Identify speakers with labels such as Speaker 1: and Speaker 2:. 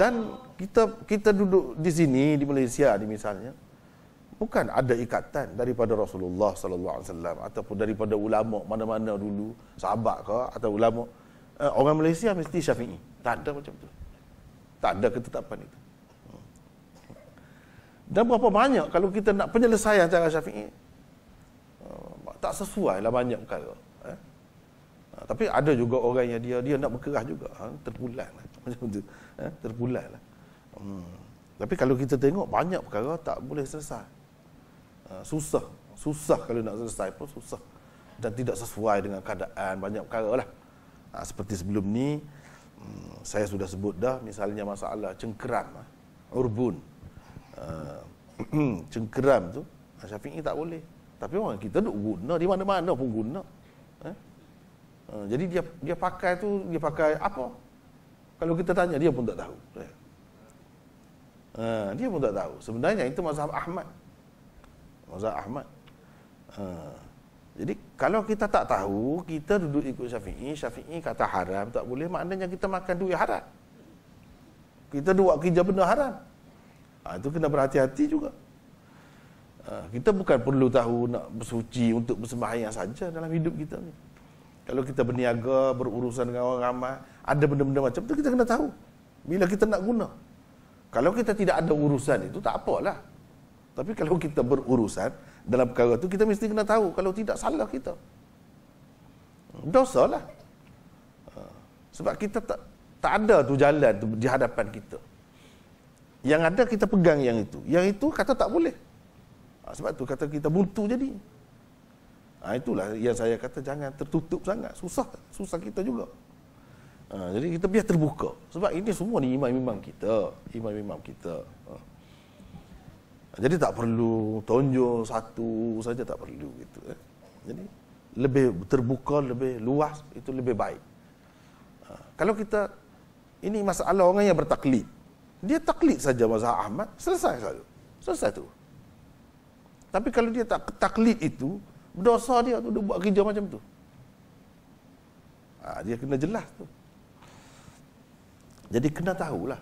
Speaker 1: dan kita kita duduk di sini di Malaysia di misalnya bukan ada ikatan daripada Rasulullah sallallahu alaihi wasallam ataupun daripada ulama mana-mana dulu sahabat ke atau ulama. Uh, orang Malaysia mesti Syafi'i. Tak ada macam tu. Tak ada ketetapan itu. Dan berapa banyak kalau kita nak penyelesaian cara Syafi'i tak sesuai lah banyak perkara eh? uh, tapi ada juga orang yang dia dia nak berkerah juga ha? terpulang lah. macam tu eh, terbulat lah. Hmm. Tapi kalau kita tengok banyak perkara tak boleh selesai. Uh, susah. Susah kalau nak selesai pun susah. Dan tidak sesuai dengan keadaan banyak perkara lah. Uh, seperti sebelum ni, um, saya sudah sebut dah misalnya masalah cengkeram. Uh, urbun. Uh, cengkeram tu, Syafi'i tak boleh. Tapi orang kita duk guna di mana-mana pun guna. Eh? Uh, jadi dia dia pakai tu dia pakai apa? Kalau kita tanya dia pun tak tahu. Ha, dia pun tak tahu. Sebenarnya itu mazhab Ahmad. Mazhab Ahmad. Ha, jadi kalau kita tak tahu, kita duduk ikut Syafi'i, Syafi'i kata haram, tak boleh, maknanya kita makan duit haram. Kita buat kerja benda haram. Ha, itu kena berhati-hati juga. Ha, kita bukan perlu tahu nak bersuci untuk bersembahyang saja dalam hidup kita ni. Kalau kita berniaga, berurusan dengan orang ramai, ada benda-benda macam tu kita kena tahu bila kita nak guna. Kalau kita tidak ada urusan itu tak apalah. Tapi kalau kita berurusan dalam perkara itu kita mesti kena tahu kalau tidak salah kita. Dosa lah ha. sebab kita tak tak ada tu jalan tu di hadapan kita. Yang ada kita pegang yang itu. Yang itu kata tak boleh ha, sebab tu kata kita buntu jadi ha, itulah yang saya kata jangan tertutup sangat susah susah kita juga Ha, jadi kita biar terbuka. Sebab ini semua ni imam-imam kita. Imam-imam kita. Ha. Jadi tak perlu tonjol satu saja tak perlu gitu. Eh. Jadi lebih terbuka, lebih luas itu lebih baik. Ha. Kalau kita ini masalah orang yang bertaklid. Dia taklid saja mazhab Ahmad, selesai saja. Selesai tu. Tapi kalau dia tak taklid itu, berdosa dia tu dia buat kerja macam tu. Ha, dia kena jelas tu. Jadi kena tahulah